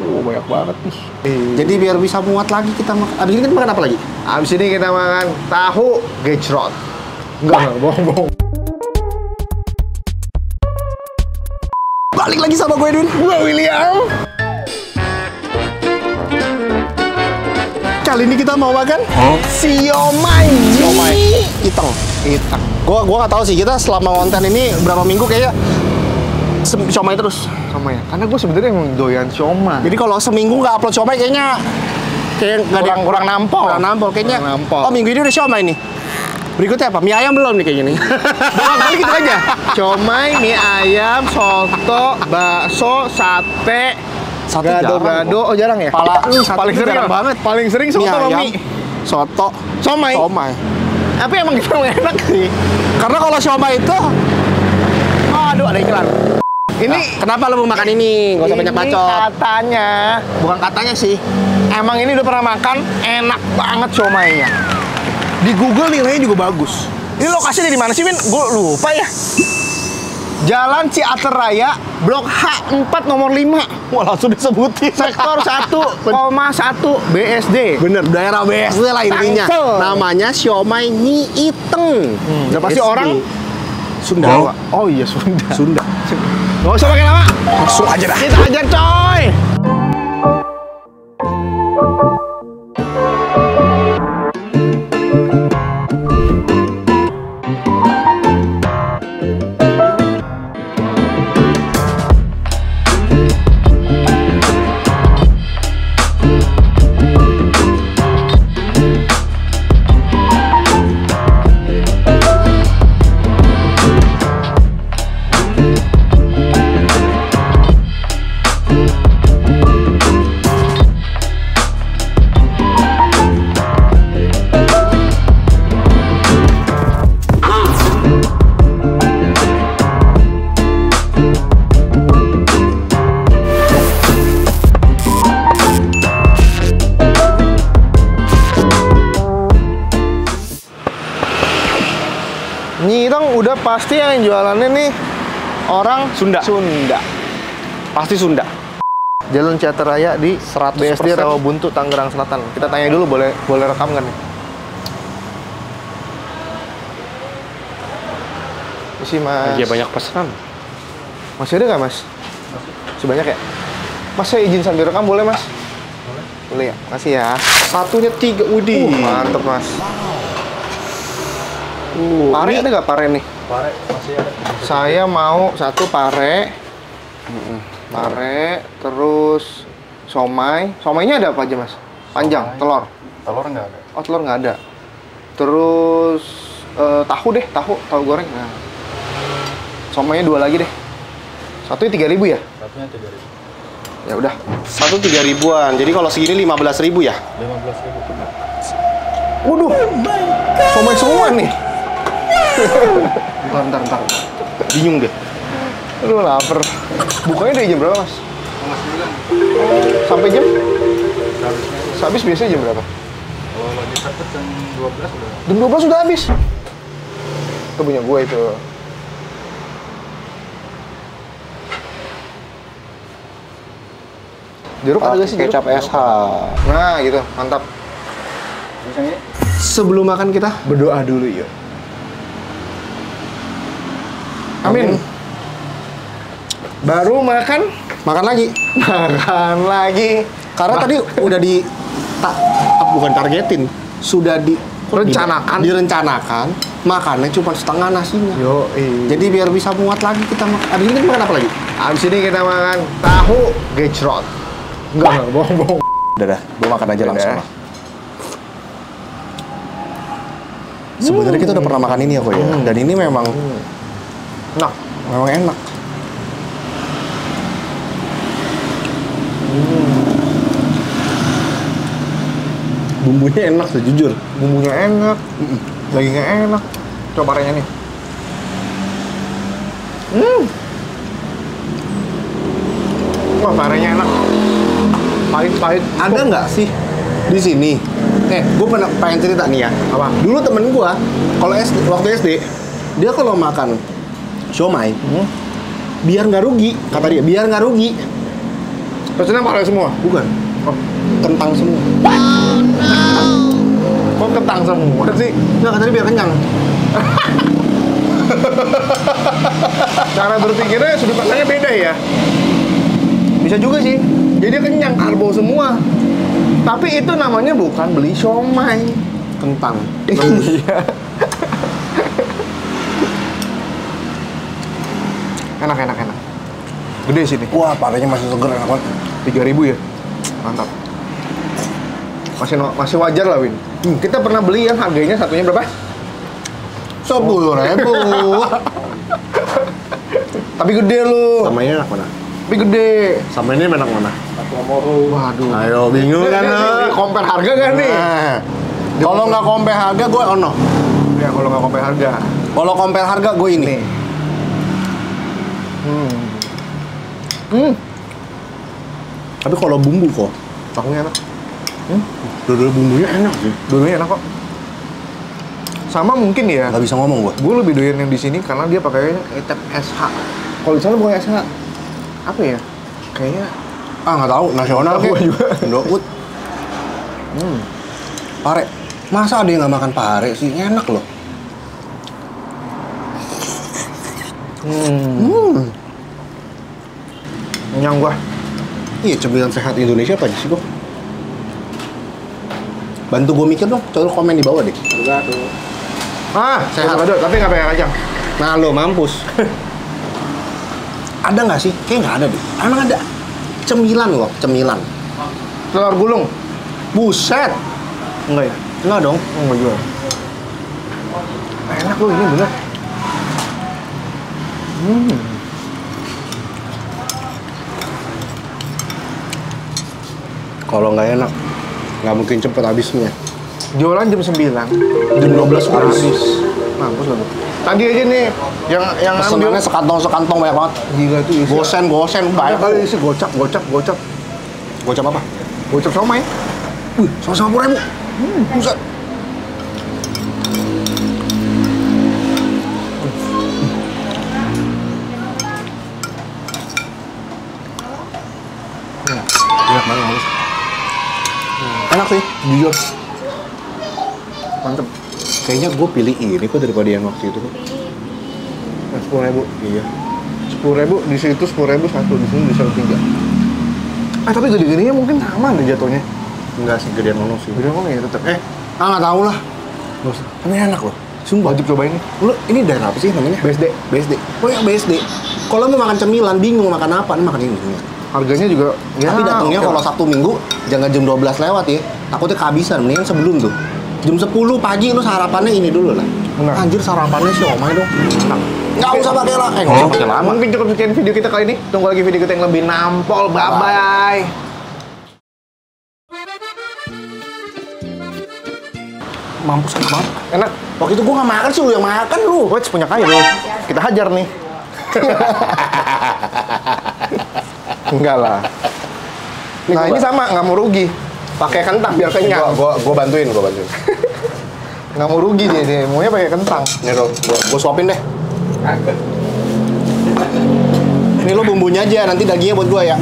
Oh, banyak banget nih. Jadi biar bisa muat lagi kita makan. Abis ini kita makan apa lagi? Abis ini kita makan tahu gejrot. Enggak, enggak, bohong, bohong. Balik lagi sama gue Edwin. Gue William. Kali ini kita mau makan Siomay. siomay iteng. Itang. Gua gua nggak tahu sih kita selama konten ini berapa minggu kayaknya siomay terus. Sama ya. Karena gue sebenarnya emang doyan siomay. Jadi kalau seminggu nggak upload siomay kayaknya kayak nggak Kurang- kurang nampol. Kurang nampol kayaknya. Kurang nampol. Oh minggu ini udah siomay nih. Berikutnya apa? Mie ayam belum nih kayaknya nih. Doang kali gitu aja. Siomay, mie ayam, soto, bakso, sate, Sate jarang gado-gado. Oh jarang ya? Pala sate paling sering jarang banget. Paling sering soto mie ayam, mie. soto, Somai. siomay. Tapi emang gitu enak sih. Karena kalau siomay itu Aduh, ada iklan. Ini kenapa lu mau makan ini? Gak usah banyak ini bacot. katanya, bukan katanya sih. Emang ini udah pernah makan, enak banget siomaynya. Di Google nilainya juga bagus. Ini lokasinya di mana sih, Win? Gue lupa ya. Jalan Ciater Raya, Blok H4 nomor 5. Wah langsung disebutin. Sektor 1,1 BSD. Bener, daerah BSD lah intinya. Tangsel. Namanya siomay Nyi Iteng. Udah pasti orang Sunda. Oh iya, Sunda. Sunda. Gak usah pakai nama. Langsung aja dah. Kita ajar coy. Pasti yang jualannya nih orang Sunda. Sunda. Pasti Sunda. Jalan Ciater Raya di 100%. BSD Rawabuntu Tangerang Selatan. Kita tanya dulu boleh boleh rekam kan nih? Isi mas. Iya banyak pesanan. Masih ada nggak mas? Sebanyak ya? Mas saya izin sambil rekam boleh mas? Boleh ya? Makasih ya. Satunya tiga Udi. Uh, mantep mas. Uh, Pare ini ada nggak pare nih? Pare masih ada. Saya mau satu pare, pare, terus somai. Somainya ada apa aja mas? Panjang, Somai. telur. Telur nggak ada. Oh telur nggak ada. Terus eh, tahu deh, tahu, tahu goreng. Nah. Somainya dua lagi deh. Satunya tiga ribu ya? Satunya tiga ribu. Ya udah. satu tiga ribuan. Jadi kalau segini lima belas ribu ya. Lima belas ribu. Waduh, somai semua nih. Bentar, bentar, bentar. Bingung deh. Aduh lapar. Bukanya dari jam berapa mas? Sampai jam? Habis biasanya jam berapa? kalau lagi cepet jam dua belas udah. Jam 12 sudah habis. Itu punya gue itu. Jeruk ada gak sih jeruk? Kecap SH. Nah gitu, mantap. Misalnya Sebelum makan kita Berdoa dulu ya. Amin. Baru makan, makan lagi. makan lagi. Karena tadi udah di tak bukan targetin, sudah di Rencanakan. direncanakan makannya cuma setengah nasinya. Yo, Jadi biar bisa muat lagi kita makan. Abis ini kita makan apa lagi? abis ini kita makan tahu gejrot. Enggak, enggak, bohong-bohong. Udah dah, gua makan aja Udah. langsung lah. Sebenarnya kita udah pernah makan ini ya kok ya. Dan ini memang Nah, memang enak. Bumbunya enak sejujur. bumbunya enak, dagingnya enak. Coba parenya nih. Hmm. Wah, parenya enak. Pahit-pahit. Ada nggak sih di sini? Eh, gue pengen cerita nih ya. Apa? Dulu temen gue, kalau SD, waktu SD, dia kalau makan siomay, Hmm? biar nggak rugi, kata dia, biar nggak rugi. Pesennya pakai semua. Bukan. Oh, Kentang semua. kok ketang semua sih? Enggak, katanya biar kenyang. Cara berpikirnya sudut pandangnya beda ya. Bisa juga sih. Jadi kenyang karbo semua. Tapi itu namanya bukan beli siomay. Kentang. Iya. Enak enak enak. Gede sini. Wah, parahnya masih seger enak banget. Tiga ribu ya. Mantap. Masih masih wajar lah Win. Hmm, kita pernah beli yang harganya satunya berapa? Sepuluh ribu. Tapi gede lu. Sama ini enak mana? Tapi gede. Sama ini enak mana? Waduh. Ayo, bingung kan? Compare harga kan nih? Nah, kalau nggak compare harga, gue ono. Ya kalau nggak compare harga. Kalau compare harga, gue ini. Nih. Hmm. Hmm. Tapi kalau bumbu kok, Tahunya enak. dua bumbunya enak sih. Dulunya enak kok. Sama mungkin ya. Nggak bisa ngomong gue. Gue lebih doyan yang di sini karena dia pakainya etep SH. Kalau di sana bukan SH. Apa ya? Kayaknya Ah nggak tahu, nasional Gua juga. Indofood. hmm. Pare. Masa ada yang nggak makan pare sih? Enak loh. Hmm. Hmm. Kenyang gua. Iya, cemilan sehat Indonesia apa sih kok? Bantu gue mikir dong, coba komen di bawah deh. Gado. Ah, Sehat. Aduh, tapi nggak pakai kacang. Nah lo mampus. ada nggak sih? Kayak nggak ada deh. Emang ada. Cemilan loh, cemilan. Telur gulung. Buset. Enggak ya? Enggak dong. Enggak juga. Enak loh ini bener. Hmm. Kalau nggak enak, nggak mungkin cepet habisnya. Jualan jam 9. Jam 12 habis. Mampus loh. Tadi aja nih yang yang ambil Pesenannya sekantong-sekantong banyak banget. gila tuh isi. Gosen, gosen, banyak kali isi gocap, gocap, gocap. Gocap apa? Gocap somai. Wih, sama-sama puluh ribu. Hmm. Buset. Enak banget, Mas. Enak sih, jujur. Mantep. Kayaknya gue pilih ini kok daripada yang waktu itu. Sepuluh ribu. Iya. Sepuluh ribu di situ sepuluh ribu satu di sini bisa tiga. Ah tapi gede-gedenya mungkin sama deh jatuhnya. Enggak sih, gedean ono sih. Gede mana ya tetap. Eh, Ah, nggak tahu lah. nggak usah. Tapi enak loh. Sumpah. Wajib cobain nih. Lu ini daerah apa sih namanya? BSD. BSD. Oh ya BSD. Kalau mau makan cemilan, bingung makan apa, ini makan ini. Harganya juga ya. Tapi datangnya oke kalau lah. Sabtu Minggu jangan jam 12 lewat ya. Takutnya kehabisan, mendingan sebelum tuh. Jam 10 pagi lu sarapannya ini dulu lah. Benar. Anjir sarapannya sih omai dong. Nggak usah pakai lah. Eh, nggak usah pakai lama. Mungkin cukup sekian video kita kali ini. Tunggu lagi video kita yang lebih nampol. Bye bye. Mampus enak banget. Enak. Waktu itu gua nggak makan sih, lu yang makan lu. Wes punya kayu lu. Kita hajar nih. Enggak lah. Nah ini sama, nggak mau rugi. Pakai kentang biar kenyang. Gua, gua, gua bantuin, gua bantuin. Nggak mau rugi dia, dia maunya pakai kentang. Nih dong, gua, gua suapin deh. Ini lo bumbunya aja, nanti dagingnya buat gua ya.